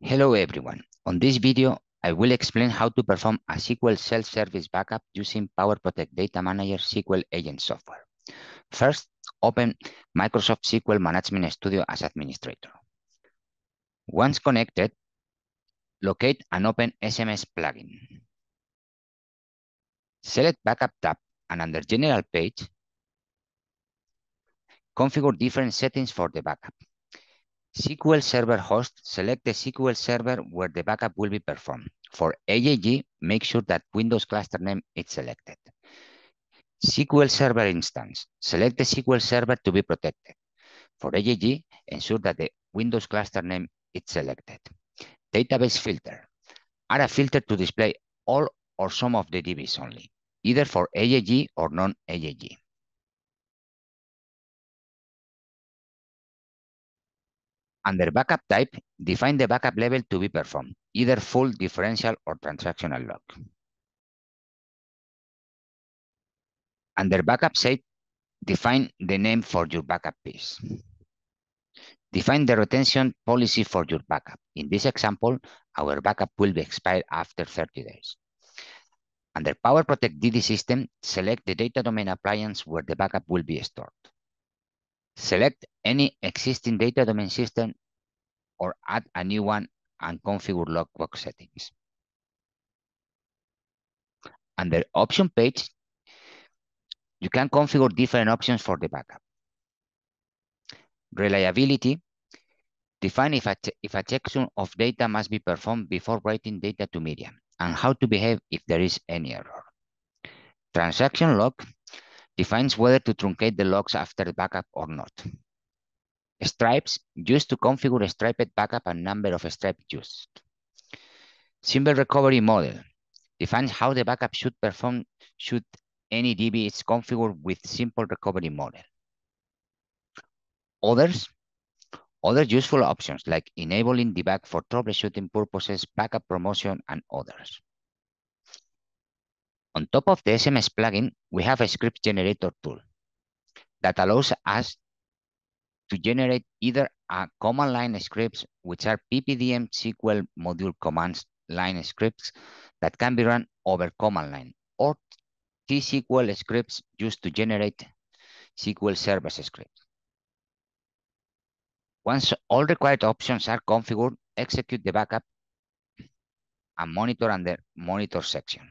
Hello everyone. On this video, I will explain how to perform a SQL self-service backup using PowerProtect Data Manager SQL Agent software. First, open Microsoft SQL Management Studio as administrator. Once connected, locate and open SSMS plugin. Select Backup tab and under General page, configure different settings for the backup. SQL Server host, select the SQL Server where the backup will be performed. For AAG, make sure that Windows cluster name is selected. SQL Server instance, select the SQL Server to be protected. For AAG, ensure that the Windows cluster name is selected. Database filter, add a filter to display all or some of the DBs only, either for AAG or non-AAG. Under backup type, define the backup level to be performed, either full, differential, or transactional log. Under backup set, define the name for your backup piece. Define the retention policy for your backup. In this example, our backup will be expired after 30 days. Under PowerProtect DD system, select the data domain appliance where the backup will be stored. Select any existing data domain system or add a new one and configure lockbox settings. Under option page, you can configure different options for the backup. Reliability, define if a, if a checksum of data must be performed before writing data to media and how to behave if there is any error. Transaction log defines whether to truncate the logs after the backup or not. Stripes used to configure striped backup and number of stripes used. Simple recovery model defines how the backup should perform should any DB is configured with simple recovery model. Others, other useful options like enabling debug for troubleshooting purposes, backup promotion, and others. Top of the SSMS plugin, we have a script generator tool that allows us to generate either a command line scripts, which are PPDM SQL module commands line scripts that can be run over command line, or T-SQL scripts used to generate SQL service scripts. Once all required options are configured, execute the backup and monitor under monitor section.